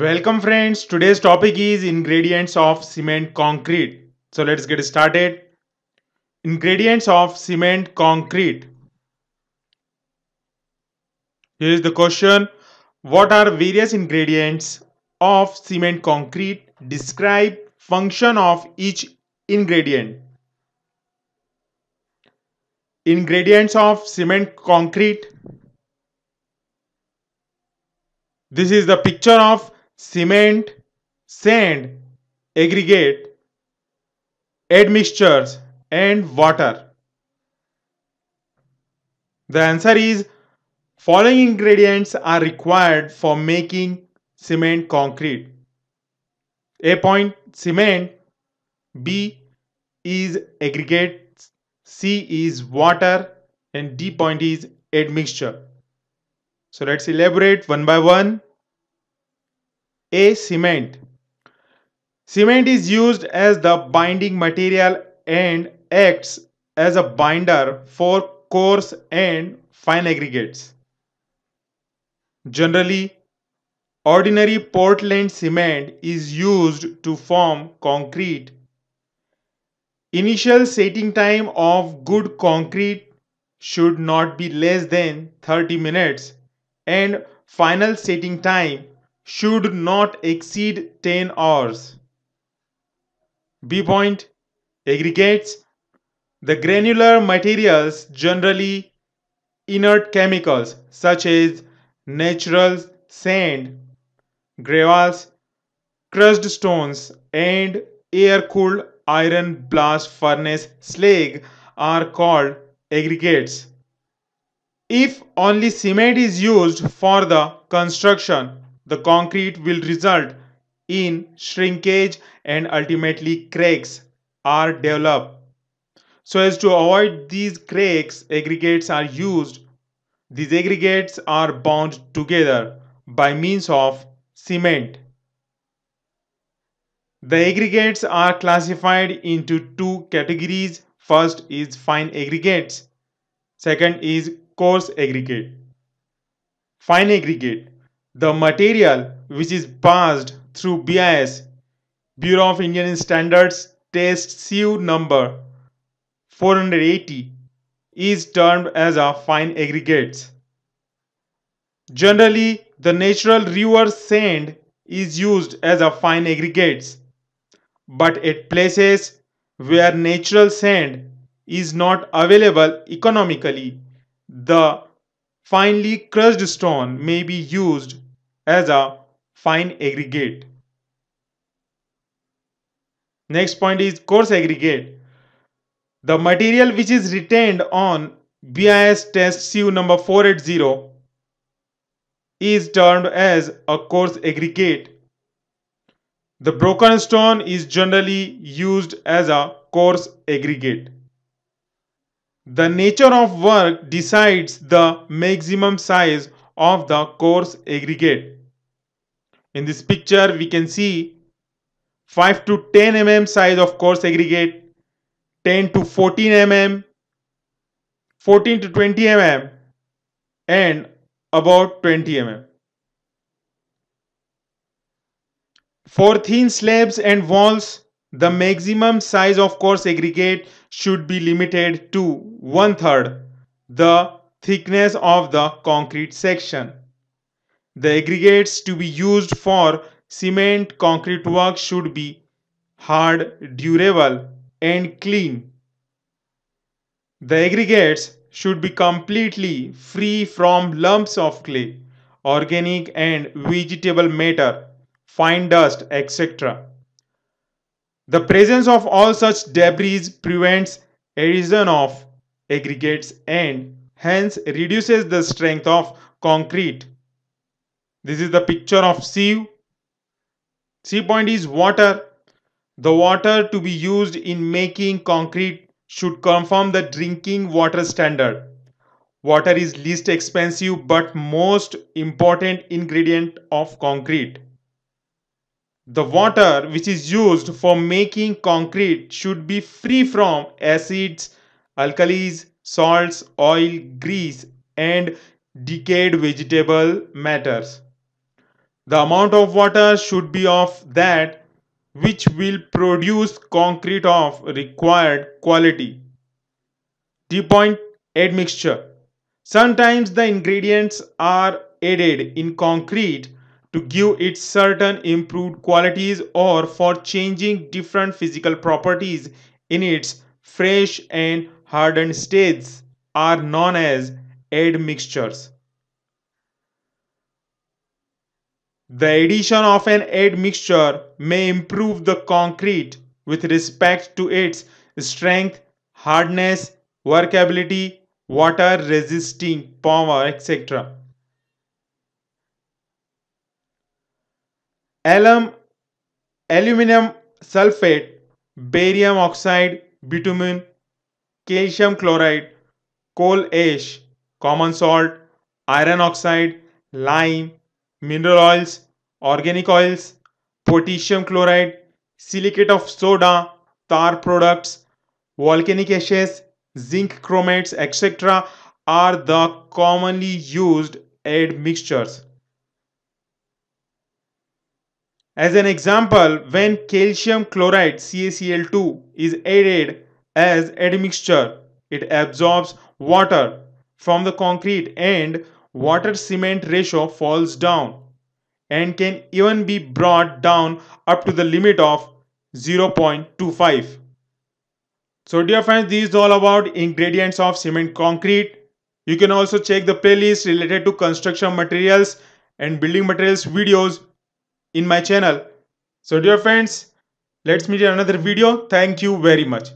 Welcome friends. Today's topic is ingredients of cement concrete. So let's get started. Ingredients of cement concrete. Here is the question. What are various ingredients of cement concrete? Describe function of each ingredient. Ingredients of cement concrete. This is the picture of cement, sand, aggregate, admixtures and water. The answer is following ingredients are required for making cement concrete. A point cement, B is aggregate, C is water and D point is admixture. So let's elaborate one by one. A cement. Cement is used as the binding material and acts as a binder for coarse and fine aggregates. Generally, ordinary Portland cement is used to form concrete. Initial setting time of good concrete should not be less than 30 minutes and final setting time should not exceed 10 hours. B point aggregates the granular materials generally inert chemicals such as natural sand, gravels, crushed stones and air cooled iron blast furnace slag are called aggregates. If only cement is used for the construction, the concrete will result in shrinkage and ultimately cracks are developed. So as to avoid these cracks, aggregates are used. These aggregates are bound together by means of cement. The aggregates are classified into two categories. First is fine aggregates. Second is coarse aggregate. Fine aggregate, the material which is passed through BIS, Bureau of Indian Standards test sieve number 480 is termed as a fine aggregates. Generally, the natural river sand is used as a fine aggregates, but at places where natural sand is not available economically, the finely crushed stone may be used as a fine aggregate. Next point is coarse aggregate. The material which is retained on BIS test sieve number 480 is termed as a coarse aggregate. The broken stone is generally used as a coarse aggregate. The nature of work decides the maximum size of the coarse aggregate. In this picture, we can see 5 to 10 mm size of coarse aggregate, 10 to 14 mm, 14 to 20 mm, and about 20 mm. For thin slabs and walls, the maximum size of coarse aggregate should be limited to one third the thickness of the concrete section. The aggregates to be used for cement concrete work should be hard, durable and clean. The aggregates should be completely free from lumps of clay, organic and vegetable matter, fine dust, etc. The presence of all such debris prevents erosion of aggregates and hence reduces the strength of concrete. This is the picture of sieve. C point is water. The water to be used in making concrete should confirm the drinking water standard. Water is least expensive but most important ingredient of concrete. The water which is used for making concrete should be free from acids, alkalis, salts, oil, grease and decayed vegetable matters. The amount of water should be of that which will produce concrete of required quality. D point admixture. Sometimes the ingredients are added in concrete to give it certain improved qualities or for changing different physical properties in its fresh and hardened states are known as admixtures. The addition of an admixture may improve the concrete with respect to its strength, hardness, workability, water resisting power, etc. Alum, aluminum sulfate, barium oxide, bitumen, calcium chloride, coal ash, common salt, iron oxide, lime, mineral oils, organic oils, potassium chloride, silicate of soda, tar products, volcanic ashes, zinc chromates, etc. are the commonly used admixtures. As an example, when calcium chloride CaCl2 is added as admixture, it absorbs water from the concrete and water cement ratio falls down and can even be brought down up to the limit of 0.25. So dear friends, this is all about ingredients of cement concrete. You can also check the playlist related to construction materials and building materials videos in my channel. So dear friends, let's meet in another video. Thank you very much.